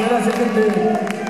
Muchas gracias, gente.